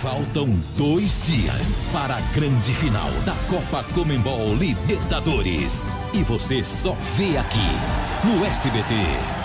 Faltam dois dias para a grande final da Copa Comembol Libertadores. E você só vê aqui no SBT.